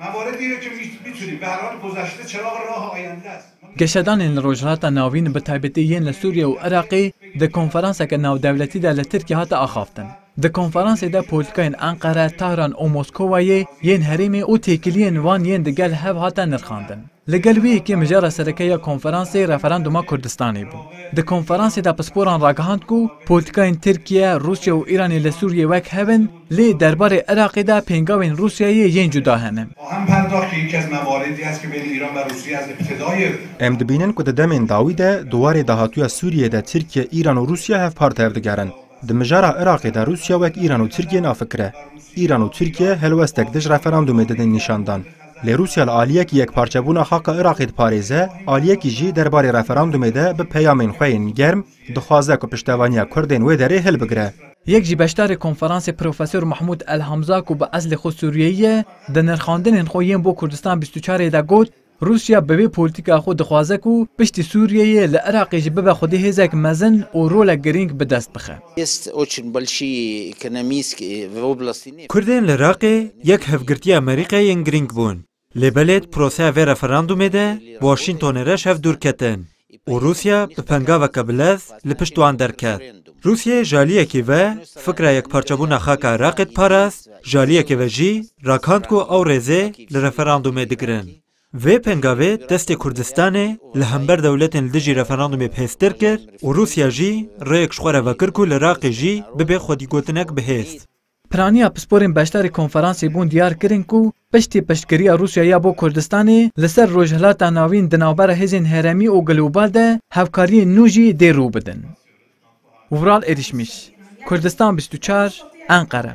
Me barê vî rê kevîşt bîtûnî. Bi her hal guzaşte çiraxa raha ayan lez. Geşedanên li Rojhilata Navîn bi taybetî yên li Sûriye û Iraqê di konferanseke navdewletî de li Tirkiye hate axaftin. Di konferansê de polîtikayên Enqere, Tahran û Moskowayê yên herêmê û têkiliyên wan yên digel hev hate nirxandin. Li gel wî yekê mijara sereke ya konferansê referanduma Kurdistanê bû. Di konferansê de pisporan ragihand ku polîtîkayên Tirkiye, Rûsya û Îranê li Sûriyê wek hev in, lê derbarê Iraqê de pêngavên Rûsyayê yên cuda hene. Em dibînin ku di demên dawî de di warê dahatuya Sûriyê de Tirkiye, Îran û Rûsya hevpar tevdigerin. Di mijara Iraqê de Rûsya wek Îran û Tirkiye nafikire. Îran û Tirkiye helwestek dij referandûmê didin nîşandan. Lê Rûsya li aliyekî yekparçebûna xaka Iraqê diparêze, aliyekî jî derbarê referandûmê de bi peyamên xwe yên germ dixwaze ku piştevaniya Kurdên wê derê hilbigire. Yek jî beşdarê konferansê Profesor Mahmûd El Hamza ku bi eslê xwe Sûriyeyî ye, di nirxandinên xwe yên bo Kurdistan bîst û çar ê de got, Rûsya bi vê polîtîka xwe dixwaze ku piştî Sûriyeyê li Iraqê jî bibe xwedî hêzek mezin û rolek girîng bi dest bixe. Kurdên li Iraqê yek hevgirtiya Amerîkayê yên girîng bûn. Lê belê di proseya vê referandûmê de bi Waşîntonê re şev dûr ketin. û Rûsya bi pengaveke bi lev li pişt wan derket. Rûsyayê ji aliyekê ve fikra yekparçebûna xaka Iraqê diparast, ji aliyekê ve jî rakand ku ew rêzê li referandûmê digirin. Vê pengavê destê Kurdistanê li hember dewletên li dijî referandûmê bihêztir kir û Rûsya jî rêyek ji xwe re vekir ku li Iraqê jî bibe xwedîgotinek bihêz. Piraniya pisporên beşdarî konferansê bûn diyar kirin ku piştî piştgiriya Rûsya ya bo Kurdistanê li ser Rojhilata Navîn di navbera hêzên herêmî û global de hevkariyên nû jî dê rû bidin. Vural Erîşmîş, Kurdistan bîst û çar, Enqere.